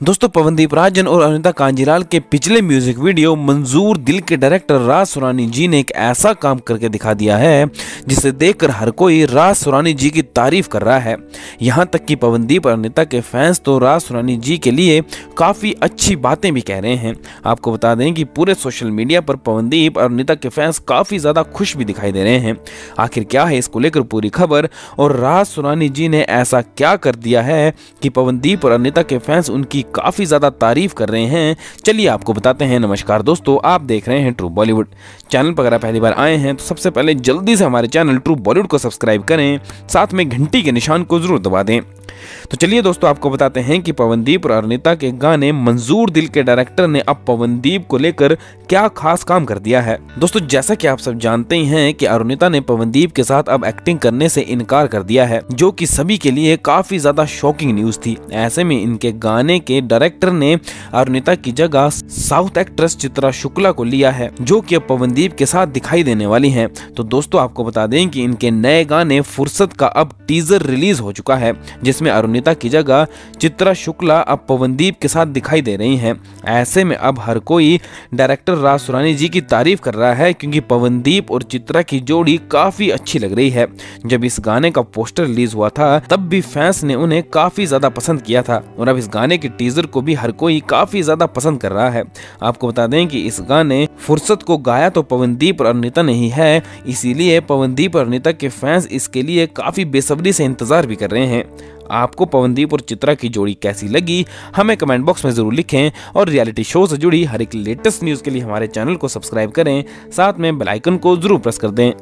दोस्तों, पवनदीप राजन और अनिता कांजीलाल के पिछले म्यूज़िक वीडियो मंजूर दिल के डायरेक्टर राज सुरानी जी ने एक ऐसा काम करके दिखा दिया है, जिसे देखकर हर कोई राज सुरानी जी की तारीफ़ कर रहा है। यहाँ तक कि पवनदीप और अनिता के फैंस तो राज सुरानी जी के लिए काफ़ी अच्छी बातें भी कह रहे हैं। आपको बता दें कि पूरे सोशल मीडिया पर पवनदीप और अनिता के फैंस काफ़ी ज़्यादा खुश भी दिखाई दे रहे हैं। आखिर क्या है इसको लेकर पूरी खबर? और राज सुरानी जी ने ऐसा क्या कर दिया है कि पवनदीप और अनिता के फैंस उनकी काफ़ी ज़्यादा तारीफ़ कर रहे हैं। चलिए आपको बताते हैं। नमस्कार दोस्तों, आप देख रहे हैं ट्रू बॉलीवुड चैनल। पर अगर आप पहली बार आए हैं तो सबसे पहले जल्दी से हमारे चैनल ट्रू बॉलीवुड को सब्सक्राइब करें। साथ में घंटी के निशान को ज़रूर दबा दें। तो चलिए दोस्तों, आपको बताते हैं कि पवनदीप और अरुणिता के गाने मंजूर दिल के डायरेक्टर ने अब पवनदीप को लेकर क्या खास काम कर दिया है। दोस्तों, जैसा कि आप सब जानते ही हैं कि अरुणिता ने पवनदीप के साथ अब एक्टिंग करने से इनकार कर दिया है, जो कि सभी के लिए काफ़ी ज़्यादा शॉकिंग न्यूज़ थी। ऐसे में इनके गाने के डायरेक्टर ने अरुणिता की जगह साउथ एक्ट्रेस चित्रा शुक्ला को लिया है, जो कि अब पवनदीप के साथ दिखाई देने वाली है। तो दोस्तों, आपको बता दें कि इनके नए गाने फुर्सत का अब टीजर रिलीज़ हो चुका है, जिसमें अरुणिता की जगह चित्रा शुक्ला अब पवनदीप के साथ दिखाई दे रही हैं। ऐसे में अब हर कोई डायरेक्टर राज सुरानी जी की तारीफ़ कर रहा है क्योंकि पवनदीप और चित्रा की जोड़ी काफ़ी अच्छी लग रही है। जब इस गाने का पोस्टर रिलीज़ हुआ था, तब भी फैंस ने उन्हें काफ़ी ज़्यादा पसंद किया था और अब इस गाने के टीजर को भी हर कोई काफ़ी ज़्यादा पसंद कर रहा है। आपको बता दें कि इस गाने फुर्सत को गाया तो पवनदीप और अनिता ने ही है इसीलिए पवनदीप और अनिता के फैंस इसके लिए काफ़ी बेसब्री से इंतज़ार भी कर रहे हैं। आपको पवनदीप और चित्रा की जोड़ी कैसी लगी, हमें कमेंट बॉक्स में ज़रूर लिखें और रियलिटी शो से जुड़ी हर एक लेटेस्ट न्यूज़ के लिए हमारे चैनल को सब्सक्राइब करें, साथ में बेलाइकन को ज़रूर प्रेस कर दें।